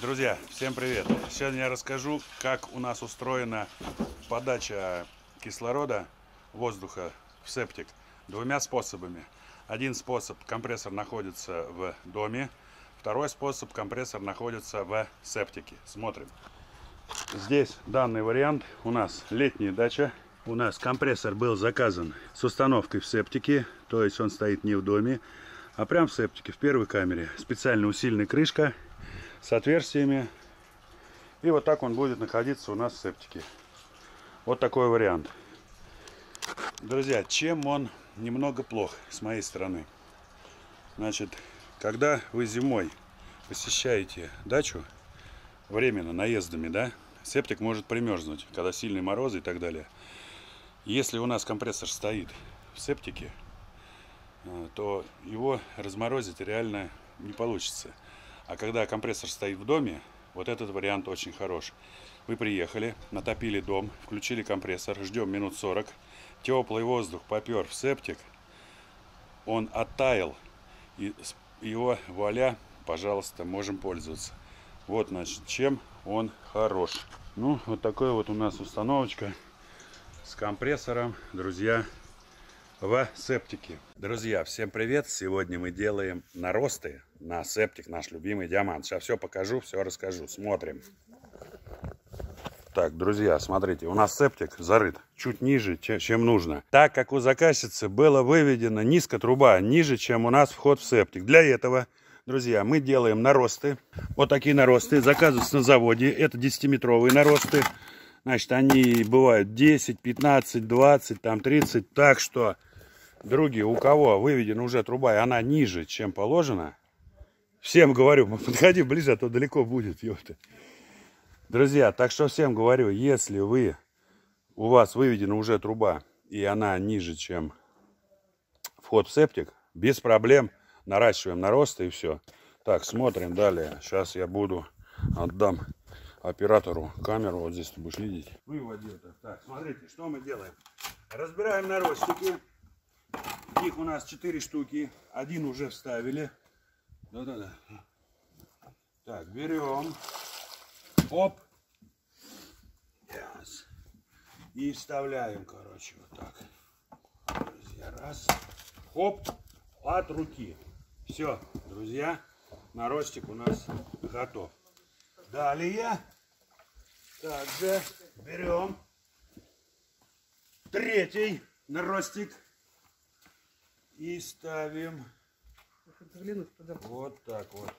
Друзья, всем привет! Сегодня я расскажу, как у нас устроена подача кислорода, воздуха в септик двумя способами. Один способ компрессор находится в доме, второй способ компрессор находится в септике. Смотрим. Здесь данный вариант у нас летняя дача. У нас компрессор был заказан с установкой в септике, то есть он стоит не в доме, а прям в септике, в первой камере. Специально усиленная крышка с отверстиями. И вот так он будет находиться у нас в септике. Вот такой вариант. Друзья, чем он немного плох с моей стороны? Значит, когда вы зимой посещаете дачу, временно, наездами, да, септик может примерзнуть, когда сильные морозы и так далее. Если у нас компрессор стоит в септике, э, то его разморозить реально не получится. А когда компрессор стоит в доме, вот этот вариант очень хорош. Вы приехали, натопили дом, включили компрессор, ждем минут 40. Теплый воздух попер в септик, он оттаял, и его вуаля, пожалуйста, можем пользоваться. Вот, значит, чем он хорош. Ну, вот такой вот у нас установочка с компрессором, друзья, в септике. Друзья, всем привет! Сегодня мы делаем наросты на септик, наш любимый диамант. Сейчас все покажу, все расскажу. Смотрим. Так, друзья, смотрите, у нас септик зарыт чуть ниже, чем нужно. Так как у заказчицы было выведена низко труба, ниже, чем у нас вход в септик. Для этого, друзья, мы делаем наросты. Вот такие наросты заказываются на заводе. Это 10-метровые наросты. Значит, они бывают 10, 15, 20, там 30. Так что, други, у кого выведена уже труба, и она ниже, чем положено, всем говорю, подходи ближе, а то далеко будет, ёпта. Друзья, так что всем говорю, если вы, у вас выведена уже труба, и она ниже, чем вход в септик, без проблем наращиваем наросты и все. Так, смотрим далее. Сейчас я буду, отдам оператору камеру. Вот здесь ты будешь видеть. Выводи это. Так, смотрите, что мы делаем. Разбираем наростики. Их у нас 4 штуки. Один уже вставили. Да-да-да. Так, берем. Оп. Yes. И вставляем, короче, вот так. Друзья, раз. Хоп. От руки. Все, друзья, наростик у нас готов. Далее. Также берем третий наростик и ставим вот так вот.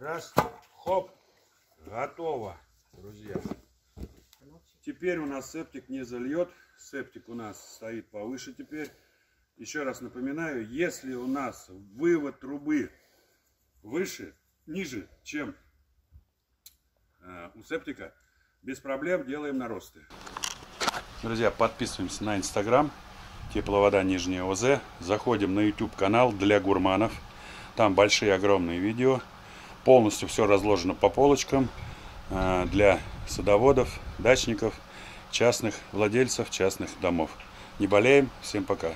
Раз, хоп, готово, друзья. Теперь у нас септик не зальет. Септик у нас стоит повыше теперь. Еще раз напоминаю, если у нас вывод трубы выше, ниже, чем э, у септика, без проблем делаем наросты. Друзья, подписываемся на инстаграм. Тепловода Нижняя ОЗ. Заходим на YouTube канал для гурманов. Там большие огромные видео. Полностью все разложено по полочкам э, для садоводов, дачников, частных владельцев, частных домов. Не болеем. Всем пока.